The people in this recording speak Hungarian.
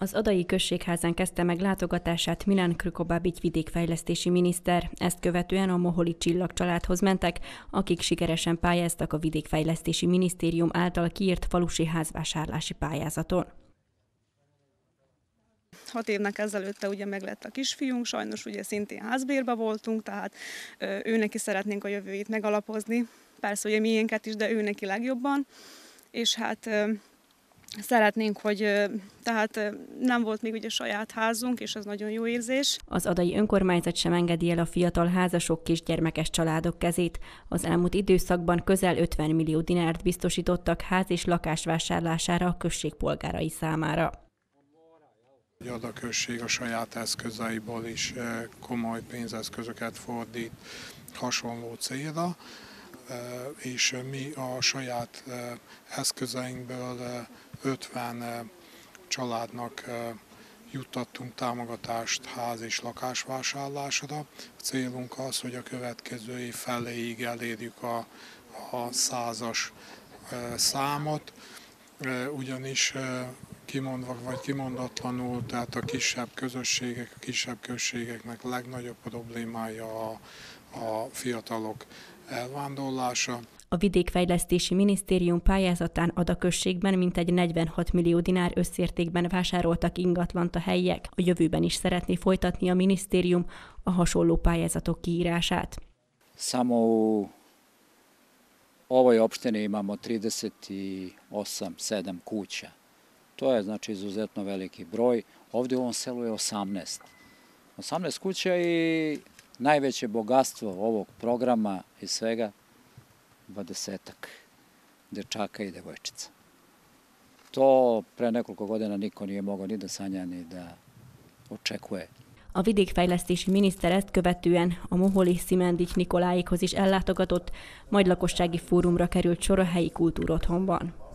Az Adai Községházán kezdte meg látogatását Milán Krkobabics vidékfejlesztési miniszter, ezt követően a Moholi Csillag családhoz mentek, akik sikeresen pályáztak a Vidékfejlesztési Minisztérium által kiírt falusi házvásárlási pályázaton. Hat évnek ezelőtte ugye meglett a kisfiunk, sajnos ugye szintén házbérbe voltunk, tehát ő neki szeretnénk a jövőjét megalapozni. Persze ugye miénket is, de ő neki legjobban. És hát Szeretnénk, hogy tehát nem volt még ugye saját házunk, és ez nagyon jó érzés. Az adai önkormányzat sem engedi el a fiatal házasok kisgyermekes családok kezét. Az elmúlt időszakban közel 50 millió dinárt biztosítottak ház és lakás vásárlására a község polgárai számára. A község a saját eszközeiból is komoly pénzeszközöket fordít hasonló célra, és mi a saját eszközeinkből 50 családnak juttattunk támogatást ház és lakásvásárlásra. A célunk az, hogy a következő év feléig elérjük a, a százas számot, ugyanis kimondva vagy kimondatlanul, tehát a kisebb közösségek, a kisebb községeknek legnagyobb problémája a, a fiatalok elvándorlása. A vidékfejlesztési minisztérium pályázatán Adaközségben mintegy 46 millió dinár összértékben vásároltak ingatlant a helyiek. A jövőben is szeretné folytatni a minisztérium a hasonló pályázatok kiírását. Samo ovoj opštini imamo 38-7 kuća. To je znači izuzetno veliki broj. Ovdje u ovom selu je 18. 18 kuća i najveće bogatstvo ovog programa i svega dvadesetak dečaka i devojčica. To pre nekoliko godina niko nije mogao ni da sanja ni da očekuje. A vidékfejlesztési miniszter ezt követően a Moholi Szimendics Nikoláékhoz is ellátogatott, majd lakossági fórumra került sor a helyi kultúrotthonban.